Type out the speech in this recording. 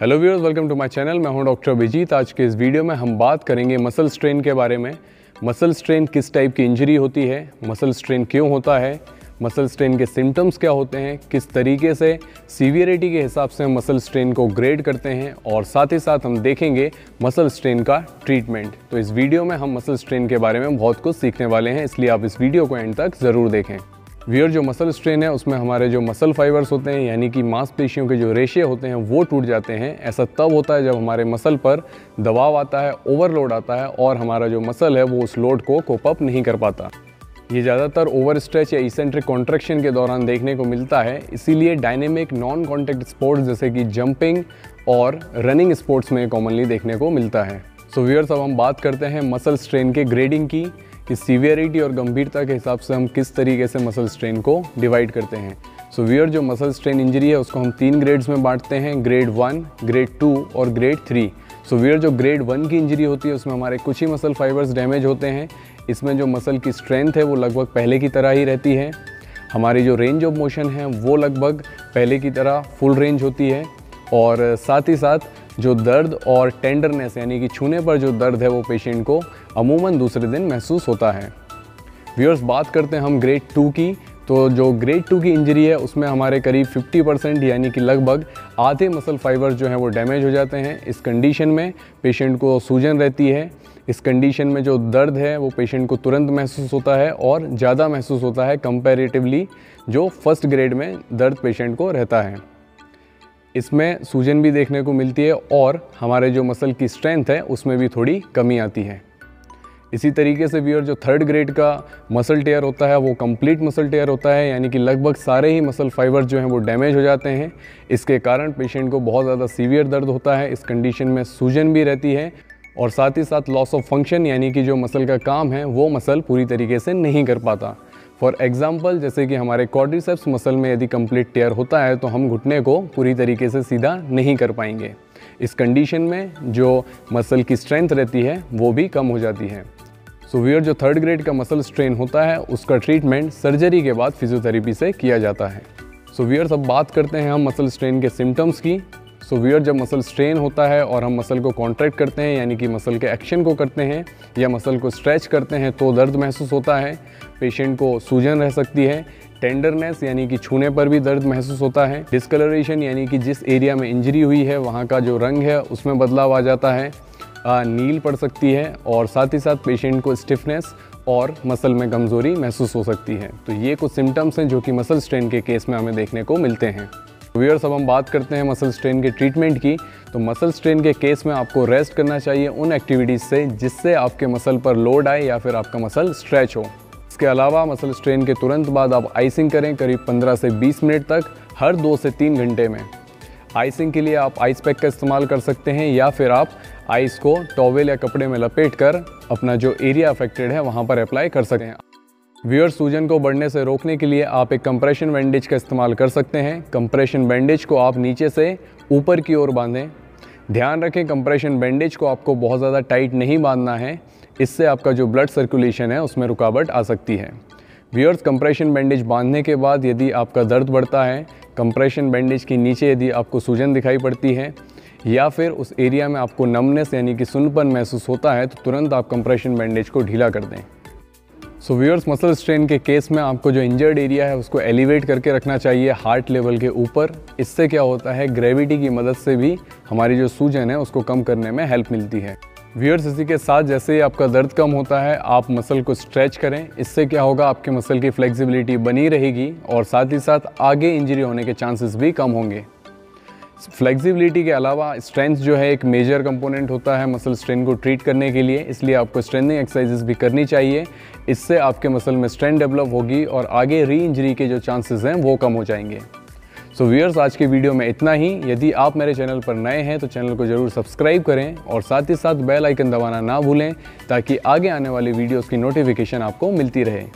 Hello viewers welcome to my channel मैं हूँ doctor Abhijit आज के इस वीडियो में हम बात करेंगे मसल स्ट्रेन के बारे में। मसल स्ट्रेन किस टाइप की इंजरी होती है? मसल स्ट्रेन क्यों होता है? मसल स्ट्रेन के सिम्टम्स क्या होते हैं? किस तरीके से सीवियरिटी के हिसाब से हम मसल स्ट्रेन को ग्रेड करते हैं? और साथ ही साथ हम देखेंगे मसल स्ट्रेन का ट्रीटमेंट तो इस वीडियो में हम मसल स्ट्रेन के बारे में बहुत कुछ सीखने वाले हैं, इसलिए आप इस वीडियो को एंड तक ज़रूर देखें। वियर जो मसल स्ट्रेन है, उसमें हमारे जो मसल फाइबर्स होते हैं, यानी कि मांसपेशियों के जो रेशे होते हैं, वो टूट जाते हैं। ऐसा तब होता है जब हमारे मसल पर दबाव आता है ओवरलोड आता है, और हमारा जो मसल है, वो उस लोड को कोप अप नहीं कर पाता। ये ज़्यादातर ओवर स्ट्रेच या इसेंट्रिक कॉन्ट्रेक्शन के दौरान देखने को मिलता है। इसीलिए डायनेमिक नॉन कॉन्टैक्ट स्पोर्ट्स जैसे कि जंपिंग और रनिंग स्पोर्ट्स में कॉमनली देखने को मिलता है। सो so, व्यूअर्स अब हम बात करते हैं मसल स्ट्रेन के ग्रेडिंग की कि सीवियरिटी और गंभीरता के हिसाब से हम किस तरीके से मसल स्ट्रेन को डिवाइड करते हैं। सो so, वियर जो मसल स्ट्रेन इंजरी है उसको हम तीन ग्रेड्स में बांटते हैं ग्रेड वन ग्रेड टू और ग्रेड थ्री सो वियर जो ग्रेड वन की इंजरी होती है उसमें हमारे कुछ ही मसल फाइबर्स डैमेज होते हैं। इसमें जो मसल की स्ट्रेंथ है वो लगभग पहले की तरह ही रहती है। हमारी जो रेंज ऑफ़ मोशन है वो लगभग पहले की तरह फुल रेंज होती है। और साथ ही साथ जो दर्द और टेंडरनेस यानी कि छूने पर जो दर्द है वो पेशेंट को अमूमन दूसरे दिन महसूस होता है। व्यूअर्स बात करते हैं हम ग्रेड टू की। तो जो ग्रेड टू की इंजरी है, उसमें हमारे करीब 50 परसेंट यानी कि लगभग आधे मसल फाइबर जो हैं वो डैमेज हो जाते हैं। इस कंडीशन में पेशेंट को सूजन रहती है। इस कंडीशन में जो दर्द है, वो पेशेंट को तुरंत महसूस होता है और ज़्यादा महसूस होता है कंपेरेटिवली जो फ़र्स्ट ग्रेड में दर्द पेशेंट को रहता है। इसमें सूजन भी देखने को मिलती है और हमारे जो मसल की स्ट्रेंथ है, उसमें भी थोड़ी कमी आती है। इसी तरीके से व्यूअर जो थर्ड ग्रेड का मसल टेयर होता है, वो कंप्लीट मसल टेयर होता है, यानी कि लगभग सारे ही मसल फाइबर जो हैं, वो डैमेज हो जाते हैं। इसके कारण पेशेंट को बहुत ज़्यादा सीवियर दर्द होता है, इस कंडीशन में सूजन भी रहती है और साथ ही साथ लॉस ऑफ़ फ़ंक्शन यानी कि जो मसल का काम है, वो मसल पूरी तरीके से नहीं कर पाता। फॉर एग्ज़ाम्पल जैसे कि हमारे कॉर्डिसेप्स मसल में यदि कंप्लीट टेयर होता है तो हम घुटने को पूरी तरीके से सीधा नहीं कर पाएँगे। इस कंडीशन में जो मसल की स्ट्रेंथ रहती है वो भी कम हो जाती है। सो वियर जो थर्ड ग्रेड का मसल स्ट्रेन होता है उसका ट्रीटमेंट सर्जरी के बाद फिजियोथेरेपी से किया जाता है। सो so, वियर्स अब बात करते हैं हम मसल स्ट्रेन के सिम्टम्स की। सो so, वियर जब मसल स्ट्रेन होता है और हम मसल को कॉन्ट्रैक्ट करते हैं यानी कि मसल के एक्शन को करते हैं या मसल को स्ट्रेच करते हैं तो दर्द महसूस होता है। पेशेंट को सूजन रह सकती है। टेंडरनेस यानी कि छूने पर भी दर्द महसूस होता है। डिस्कलरेशन यानी कि जिस एरिया में इंजरी हुई है वहाँ का जो रंग है उसमें बदलाव आ जाता है। आ, नील पड़ सकती है और साथ ही साथ पेशेंट को स्टिफनेस और मसल में कमज़ोरी महसूस हो सकती है। तो ये कुछ सिम्टम्स हैं जो कि मसल स्ट्रेन के केस में हमें देखने को मिलते हैं। व्यूअर्स अब हम बात करते हैं मसल स्ट्रेन के ट्रीटमेंट की। तो मसल स्ट्रेन के केस में आपको रेस्ट करना चाहिए उन एक्टिविटीज़ से जिससे आपके मसल पर लोड आए या फिर आपका मसल स्ट्रेच हो। इसके अलावा मसल स्ट्रेन के तुरंत बाद आप आइसिंग करें करीब 15 से 20 मिनट तक हर दो से तीन घंटे में। आइसिंग के लिए आप आइस पैक का इस्तेमाल कर सकते हैं या फिर आप आइस को टॉवेल या कपड़े में लपेट कर अपना जो एरिया अफेक्टेड है वहाँ पर अप्लाई कर सकते हैं। व्यूअर सूजन को बढ़ने से रोकने के लिए आप एक कंप्रेशन बैंडेज का इस्तेमाल कर सकते हैं। कंप्रेशन बैंडेज को आप नीचे से ऊपर की ओर बांधें। ध्यान रखें कंप्रेशन बैंडेज को आपको बहुत ज़्यादा टाइट नहीं बांधना है। इससे आपका जो ब्लड सर्कुलेशन है, उसमें रुकावट आ सकती है। व्यूअर्स कंप्रेशन बैंडेज बांधने के बाद यदि आपका दर्द बढ़ता है कंप्रेशन बैंडेज के नीचे यदि आपको सूजन दिखाई पड़ती है, या फिर उस एरिया में आपको नमनेस यानी कि सुनपन महसूस होता है तो तुरंत आप कंप्रेशन बैंडेज को ढीला कर दें। सो व्यूअर्स मसल स्ट्रेन के केस में आपको जो इंजर्ड एरिया है, उसको एलिवेट करके रखना चाहिए हार्ट लेवल के ऊपर। इससे क्या होता है ग्रेविटी की मदद से भी हमारी जो सूजन है, उसको कम करने में हेल्प मिलती है। व्यूअर्स इसी के साथ जैसे ही आपका दर्द कम होता है, आप मसल को स्ट्रेच करें। इससे क्या होगा, आपके मसल की फ्लेक्सिबिलिटी बनी रहेगी और साथ ही साथ आगे इंजरी होने के चांसेस भी कम होंगे। फ्लेक्सिबिलिटी के अलावा स्ट्रेंथ जो है एक मेजर कंपोनेंट होता है मसल स्ट्रेन को ट्रीट करने के लिए इसलिए आपको स्ट्रेंथिंग एक्सरसाइजेस भी करनी चाहिए। इससे आपके मसल में स्ट्रेंथ डेवलप होगी और आगे री इंजरी के जो चांसेस हैं वो कम हो जाएँगे। सो so, व्यूअर्स आज के वीडियो में इतना ही। यदि आप मेरे चैनल पर नए हैं तो चैनल को ज़रूर सब्सक्राइब करें और साथ ही साथ बेल आइकन दबाना ना भूलें ताकि आगे आने वाली वीडियोज़ की नोटिफिकेशन आपको मिलती रहे।